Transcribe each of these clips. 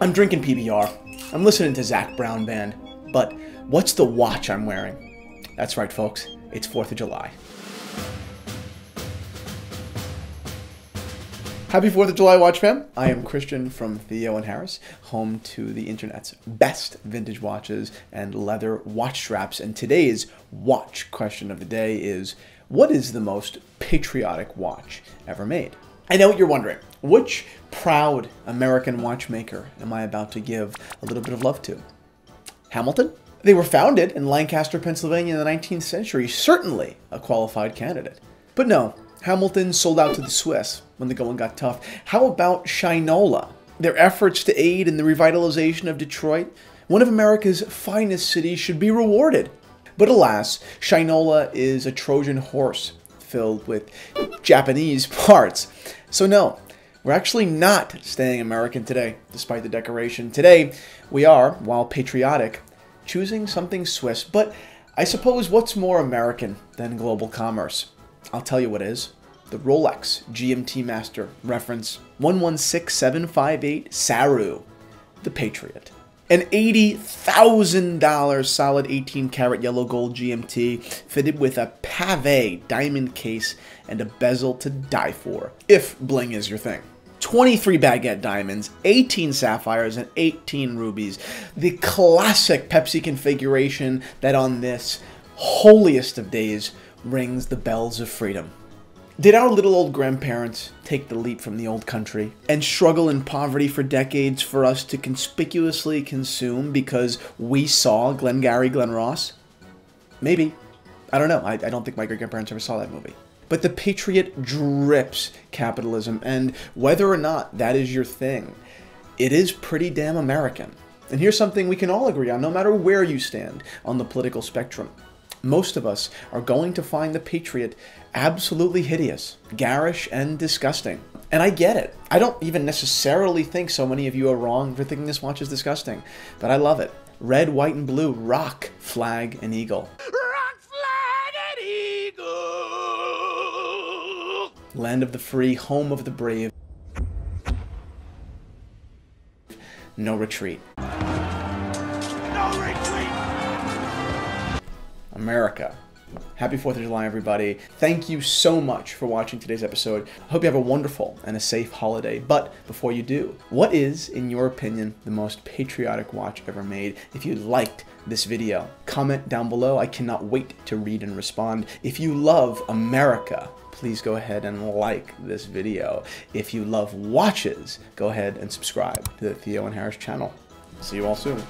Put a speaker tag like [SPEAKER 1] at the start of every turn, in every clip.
[SPEAKER 1] I'm drinking PBR. I'm listening to Zac Brown Band. But what's the watch I'm wearing? That's right, folks. It's 4th of July. Happy 4th of July, Watch fam. I am Christian from Theo and Harris, home to the internet's best vintage watches and leather watch straps. And today's watch question of the day is What is the most patriotic watch ever made? I know what you're wondering. Which proud American watchmaker am I about to give a little bit of love to? Hamilton? They were founded in Lancaster, Pennsylvania in the 19th century, certainly a qualified candidate. But no, Hamilton sold out to the Swiss when the going got tough. How about Shinola? Their efforts to aid in the revitalization of Detroit, one of America's finest cities, should be rewarded. But alas, Shinola is a Trojan horse filled with Japanese parts. So no, we're actually not staying American today, despite the decoration. Today, we are, while patriotic, choosing something Swiss. But I suppose what's more American than global commerce? I'll tell you what is. The Rolex GMT Master reference 116758 Saru, the Patriot. An $80,000 solid 18 karat yellow gold GMT fitted with a pave diamond case and a bezel to die for, if bling is your thing. 23 baguette diamonds, 18 sapphires, and 18 rubies. The classic Pepsi configuration that on this holiest of days rings the bells of freedom. Did our little old grandparents take the leap from the old country and struggle in poverty for decades for us to conspicuously consume because we saw Glengarry Glen Ross? Maybe. I don't know. I, I don't think my great grandparents ever saw that movie. But the Patriot drips capitalism, and whether or not that is your thing, it is pretty damn American. And here's something we can all agree on, no matter where you stand on the political spectrum most of us are going to find the Patriot absolutely hideous, garish, and disgusting. And I get it. I don't even necessarily think so many of you are wrong for thinking this watch is disgusting, but I love it. Red, white, and blue, rock, flag, and eagle. Rock, flag, and eagle! Land of the free, home of the brave. No retreat. America. Happy 4th of July, everybody. Thank you so much for watching today's episode. I hope you have a wonderful and a safe holiday. But before you do, what is, in your opinion, the most patriotic watch ever made? If you liked this video, comment down below. I cannot wait to read and respond. If you love America, please go ahead and like this video. If you love watches, go ahead and subscribe to the Theo and Harris channel. See you all soon.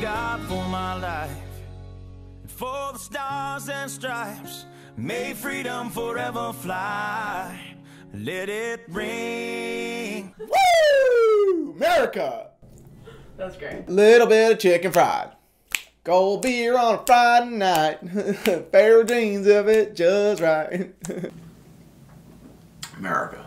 [SPEAKER 1] God for my life and for the stars and stripes. May freedom forever fly. Let it ring. Woo! America!
[SPEAKER 2] That's great.
[SPEAKER 1] Little bit of chicken fried. Cold beer on a Friday night. Pair of jeans of it just right. America.